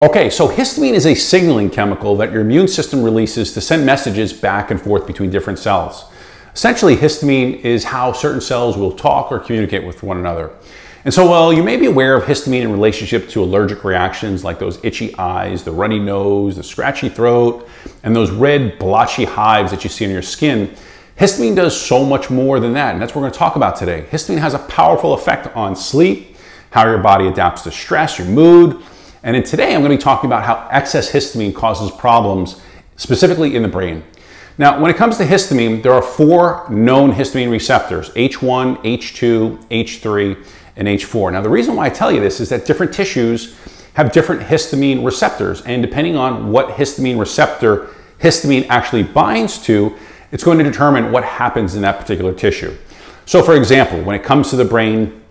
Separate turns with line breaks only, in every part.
Okay, so histamine is a signaling chemical that your immune system releases to send messages back and forth between different cells. Essentially, histamine is how certain cells will talk or communicate with one another. And so while you may be aware of histamine in relationship to allergic reactions like those itchy eyes, the runny nose, the scratchy throat, and those red blotchy hives that you see on your skin, histamine does so much more than that. And that's what we're going to talk about today. Histamine has a powerful effect on sleep, how your body adapts to stress, your mood, and today, I'm going to be talking about how excess histamine causes problems, specifically in the brain. Now, when it comes to histamine, there are four known histamine receptors, H1, H2, H3, and H4. Now, the reason why I tell you this is that different tissues have different histamine receptors, and depending on what histamine receptor histamine actually binds to, it's going to determine what happens in that particular tissue. So, for example, when it comes to the brain,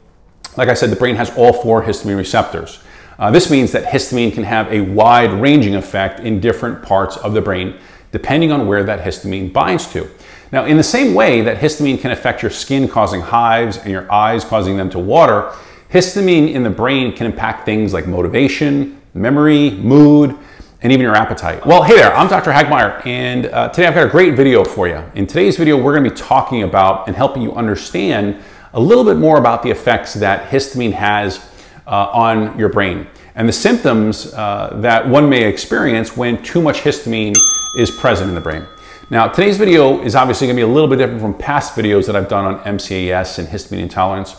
like I said, the brain has all four histamine receptors. Uh, this means that histamine can have a wide ranging effect in different parts of the brain, depending on where that histamine binds to. Now, in the same way that histamine can affect your skin causing hives and your eyes causing them to water, histamine in the brain can impact things like motivation, memory, mood, and even your appetite. Well, hey there, I'm Dr. Hagmeyer, and uh, today I've got a great video for you. In today's video, we're gonna be talking about and helping you understand a little bit more about the effects that histamine has uh, on your brain and the symptoms uh, that one may experience when too much histamine is present in the brain. Now, today's video is obviously gonna be a little bit different from past videos that I've done on MCAS and histamine intolerance.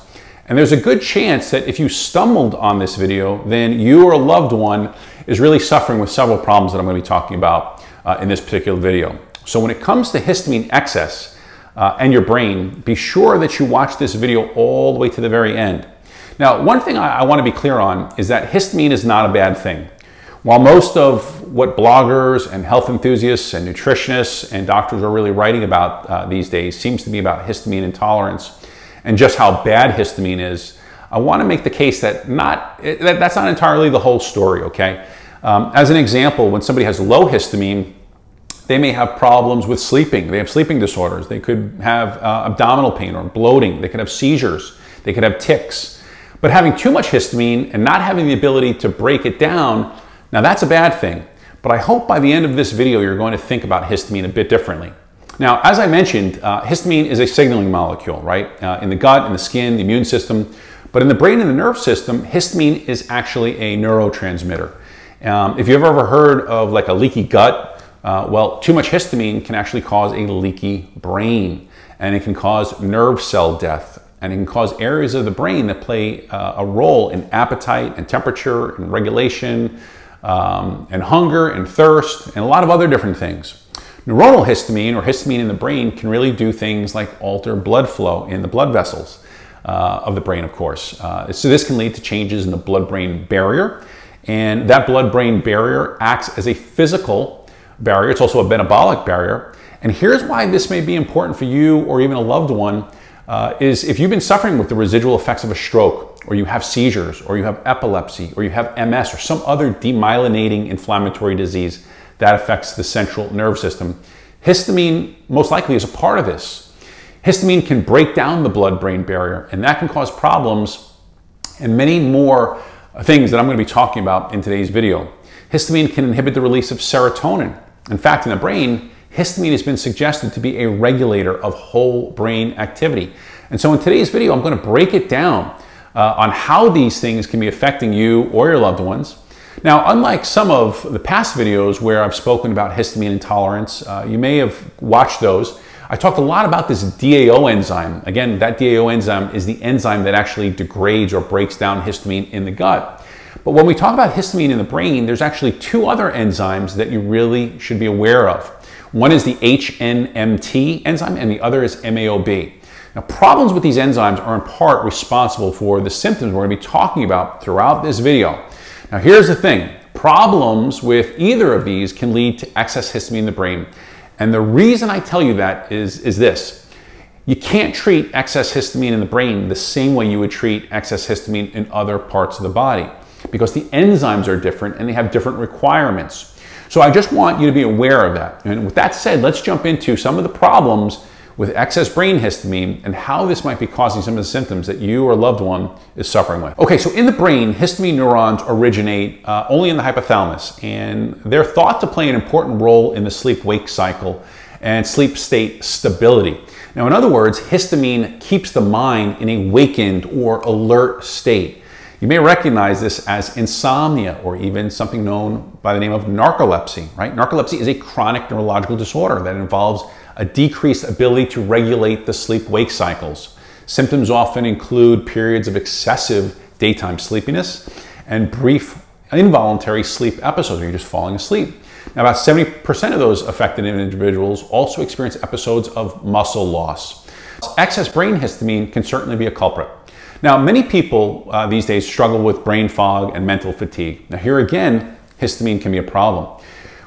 And there's a good chance that if you stumbled on this video, then you or a loved one is really suffering with several problems that I'm gonna be talking about uh, in this particular video. So when it comes to histamine excess uh, and your brain, be sure that you watch this video all the way to the very end. Now, one thing I, I want to be clear on is that histamine is not a bad thing. While most of what bloggers and health enthusiasts and nutritionists and doctors are really writing about uh, these days seems to be about histamine intolerance and just how bad histamine is, I want to make the case that not that, that's not entirely the whole story. Okay, um, as an example, when somebody has low histamine, they may have problems with sleeping. They have sleeping disorders. They could have uh, abdominal pain or bloating. They could have seizures. They could have tics. But having too much histamine and not having the ability to break it down, now that's a bad thing. But I hope by the end of this video, you're going to think about histamine a bit differently. Now, as I mentioned, uh, histamine is a signaling molecule, right? Uh, in the gut, in the skin, the immune system. But in the brain and the nerve system, histamine is actually a neurotransmitter. Um, if you've ever heard of like a leaky gut, uh, well, too much histamine can actually cause a leaky brain and it can cause nerve cell death and it can cause areas of the brain that play uh, a role in appetite and temperature and regulation um, and hunger and thirst and a lot of other different things. Neuronal histamine or histamine in the brain can really do things like alter blood flow in the blood vessels uh, of the brain, of course. Uh, so this can lead to changes in the blood-brain barrier and that blood-brain barrier acts as a physical barrier. It's also a metabolic barrier. And here's why this may be important for you or even a loved one uh, is if you've been suffering with the residual effects of a stroke, or you have seizures, or you have epilepsy, or you have MS, or some other demyelinating inflammatory disease that affects the central nerve system, histamine most likely is a part of this. Histamine can break down the blood-brain barrier, and that can cause problems and many more things that I'm going to be talking about in today's video. Histamine can inhibit the release of serotonin. In fact, in the brain, histamine has been suggested to be a regulator of whole brain activity. And so in today's video, I'm going to break it down uh, on how these things can be affecting you or your loved ones. Now, unlike some of the past videos where I've spoken about histamine intolerance, uh, you may have watched those. I talked a lot about this DAO enzyme. Again, that DAO enzyme is the enzyme that actually degrades or breaks down histamine in the gut. But when we talk about histamine in the brain, there's actually two other enzymes that you really should be aware of. One is the HNMT enzyme and the other is MAOB. Now, problems with these enzymes are in part responsible for the symptoms we're going to be talking about throughout this video. Now, here's the thing. Problems with either of these can lead to excess histamine in the brain. And the reason I tell you that is, is this. You can't treat excess histamine in the brain the same way you would treat excess histamine in other parts of the body because the enzymes are different and they have different requirements. So I just want you to be aware of that. And with that said, let's jump into some of the problems with excess brain histamine and how this might be causing some of the symptoms that you or loved one is suffering with. Okay, so in the brain, histamine neurons originate uh, only in the hypothalamus, and they're thought to play an important role in the sleep-wake cycle and sleep state stability. Now, in other words, histamine keeps the mind in a wakened or alert state. You may recognize this as insomnia or even something known by the name of narcolepsy, right? Narcolepsy is a chronic neurological disorder that involves a decreased ability to regulate the sleep-wake cycles. Symptoms often include periods of excessive daytime sleepiness and brief involuntary sleep episodes where you're just falling asleep. Now, about 70% of those affected individuals also experience episodes of muscle loss. Excess brain histamine can certainly be a culprit. Now, many people uh, these days struggle with brain fog and mental fatigue. Now, here again, histamine can be a problem.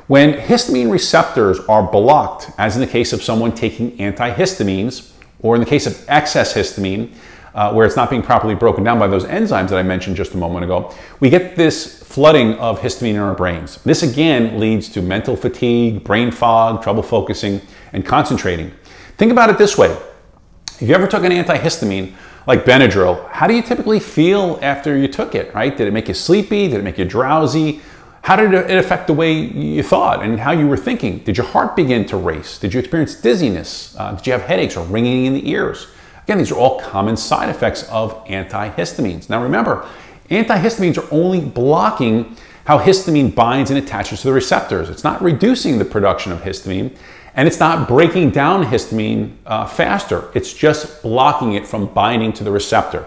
When histamine receptors are blocked, as in the case of someone taking antihistamines, or in the case of excess histamine, uh, where it's not being properly broken down by those enzymes that I mentioned just a moment ago, we get this flooding of histamine in our brains. This again leads to mental fatigue, brain fog, trouble focusing, and concentrating. Think about it this way. If you ever took an antihistamine, like Benadryl, how do you typically feel after you took it, right? Did it make you sleepy? Did it make you drowsy? How did it affect the way you thought and how you were thinking? Did your heart begin to race? Did you experience dizziness? Uh, did you have headaches or ringing in the ears? Again, these are all common side effects of antihistamines. Now remember, antihistamines are only blocking how histamine binds and attaches to the receptors. It's not reducing the production of histamine and it's not breaking down histamine uh, faster. It's just blocking it from binding to the receptor.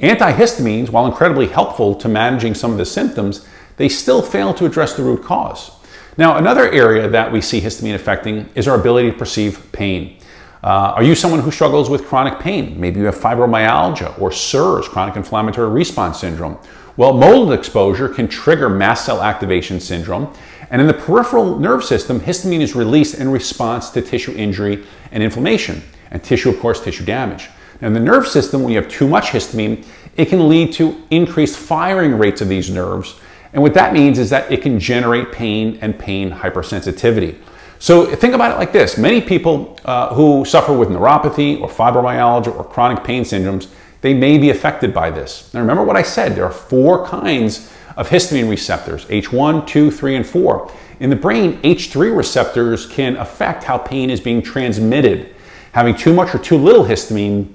Antihistamines, while incredibly helpful to managing some of the symptoms, they still fail to address the root cause. Now, another area that we see histamine affecting is our ability to perceive pain. Uh, are you someone who struggles with chronic pain? Maybe you have fibromyalgia or CIRS, chronic inflammatory response syndrome. Well, mold exposure can trigger mast cell activation syndrome. And in the peripheral nerve system, histamine is released in response to tissue injury and inflammation, and tissue, of course, tissue damage. Now, in the nerve system, when you have too much histamine, it can lead to increased firing rates of these nerves, and what that means is that it can generate pain and pain hypersensitivity. So think about it like this. Many people uh, who suffer with neuropathy or fibromyalgia or chronic pain syndromes, they may be affected by this. Now remember what I said, there are four kinds of histamine receptors, H1, 2, 3, and 4. In the brain, H3 receptors can affect how pain is being transmitted. Having too much or too little histamine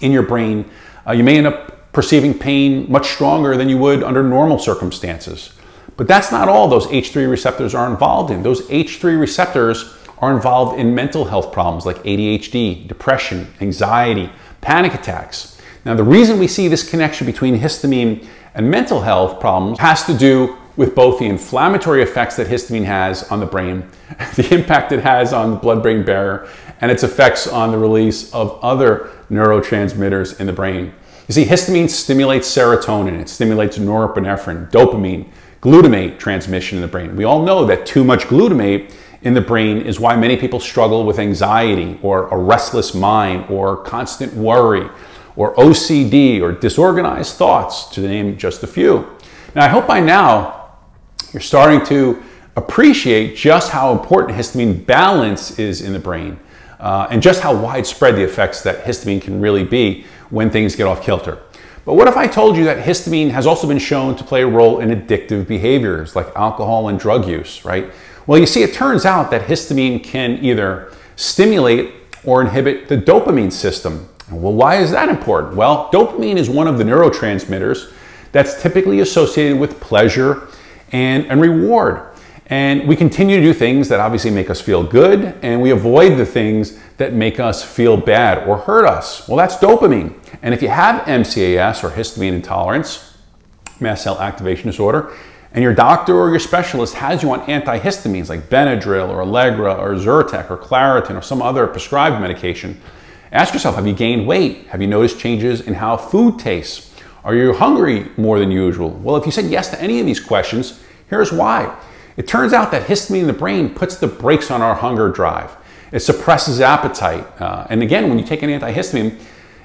in your brain, uh, you may end up perceiving pain much stronger than you would under normal circumstances. But that's not all those H3 receptors are involved in. Those H3 receptors are involved in mental health problems like ADHD, depression, anxiety, panic attacks. Now, the reason we see this connection between histamine and mental health problems has to do with both the inflammatory effects that histamine has on the brain, the impact it has on the blood-brain barrier, and its effects on the release of other neurotransmitters in the brain. You see, histamine stimulates serotonin, it stimulates norepinephrine, dopamine, glutamate transmission in the brain. We all know that too much glutamate in the brain is why many people struggle with anxiety or a restless mind or constant worry or OCD or disorganized thoughts, to name just a few. Now, I hope by now you're starting to appreciate just how important histamine balance is in the brain uh, and just how widespread the effects that histamine can really be when things get off kilter. But what if I told you that histamine has also been shown to play a role in addictive behaviors like alcohol and drug use, right? Well, you see, it turns out that histamine can either stimulate or inhibit the dopamine system. Well, why is that important? Well, dopamine is one of the neurotransmitters that's typically associated with pleasure and, and reward. And we continue to do things that obviously make us feel good, and we avoid the things that make us feel bad or hurt us. Well, that's dopamine. And if you have MCAS or histamine intolerance, mast cell activation disorder, and your doctor or your specialist has you on antihistamines like Benadryl or Allegra or Zyrtec or Claritin or some other prescribed medication, ask yourself, have you gained weight? Have you noticed changes in how food tastes? Are you hungry more than usual? Well, if you said yes to any of these questions, here's why. It turns out that histamine in the brain puts the brakes on our hunger drive. It suppresses appetite. Uh, and again, when you take an antihistamine,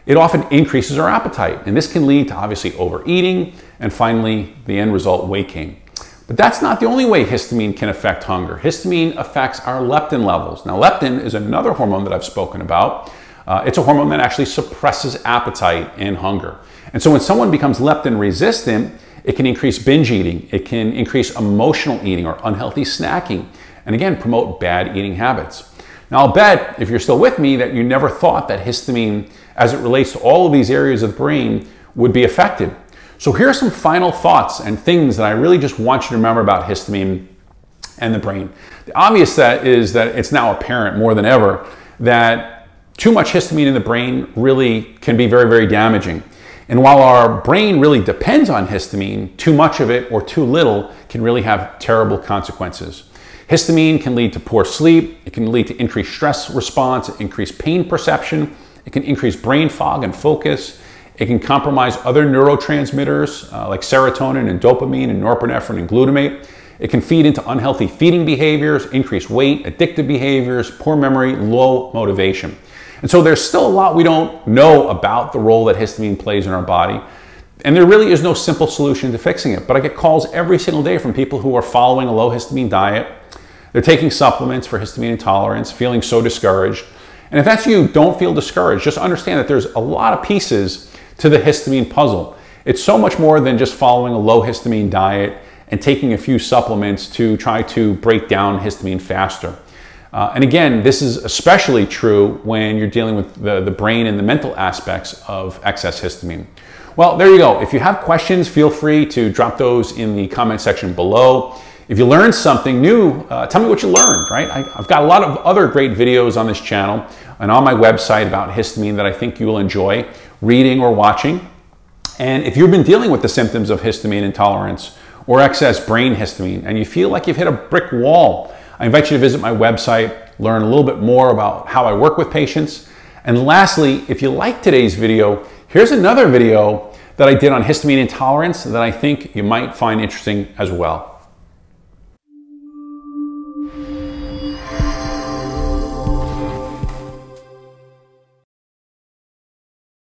it often increases our appetite. And this can lead to obviously overeating and finally the end result, weight gain. But that's not the only way histamine can affect hunger. Histamine affects our leptin levels. Now, leptin is another hormone that I've spoken about. Uh, it's a hormone that actually suppresses appetite and hunger. And so when someone becomes leptin resistant, it can increase binge eating, it can increase emotional eating or unhealthy snacking, and again, promote bad eating habits. Now, I'll bet if you're still with me that you never thought that histamine, as it relates to all of these areas of the brain, would be affected. So here are some final thoughts and things that I really just want you to remember about histamine and the brain. The obvious that is that it's now apparent more than ever that too much histamine in the brain really can be very, very damaging. And while our brain really depends on histamine, too much of it or too little can really have terrible consequences. Histamine can lead to poor sleep, it can lead to increased stress response, increased pain perception, it can increase brain fog and focus, it can compromise other neurotransmitters uh, like serotonin and dopamine and norepinephrine and glutamate. It can feed into unhealthy feeding behaviors, increased weight, addictive behaviors, poor memory, low motivation. And so there's still a lot we don't know about the role that histamine plays in our body. And there really is no simple solution to fixing it. But I get calls every single day from people who are following a low histamine diet. They're taking supplements for histamine intolerance, feeling so discouraged. And if that's you, don't feel discouraged. Just understand that there's a lot of pieces to the histamine puzzle. It's so much more than just following a low histamine diet and taking a few supplements to try to break down histamine faster. Uh, and again, this is especially true when you're dealing with the, the brain and the mental aspects of excess histamine. Well, there you go. If you have questions, feel free to drop those in the comment section below. If you learned something new, uh, tell me what you learned, right? I, have got a lot of other great videos on this channel and on my website about histamine that I think you will enjoy reading or watching. And if you've been dealing with the symptoms of histamine intolerance or excess brain histamine and you feel like you've hit a brick wall, I invite you to visit my website, learn a little bit more about how I work with patients. And lastly, if you like today's video, here's another video that I did on histamine intolerance that I think you might find interesting as well.